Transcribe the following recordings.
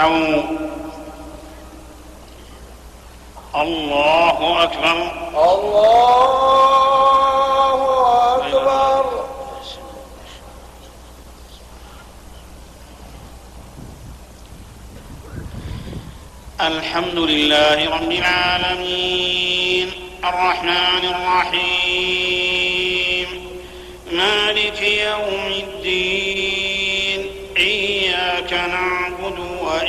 استووا الله أكبر. الله أكبر. الحمد لله رب العالمين. الرحمن الرحيم.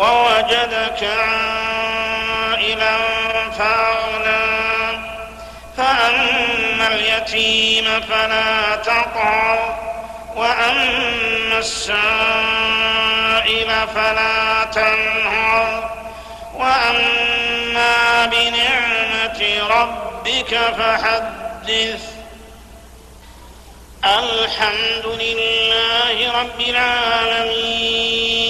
ووجدك عائلا فأغنى. فأما اليتيم فلا تقهر وأما السائل فلا تنهر وأما بنعمة ربك فحدث. الحمد لله رب العالمين.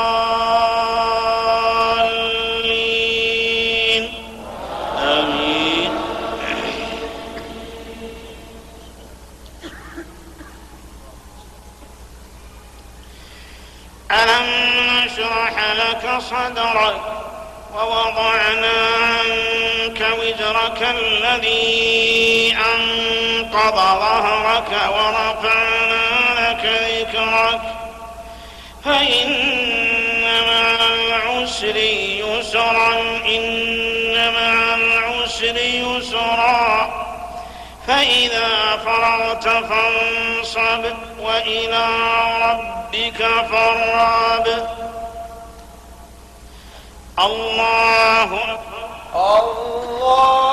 ألم نشرح لك صدرك ووضعنا عنك وزرك الذي أنقض ظهرك ورفعنا لك ذكرك. فإن مع العسر يسرا إن مع العسر يسرا. فإذا فرغت فانصب وإلى ربك فارغب. الله الله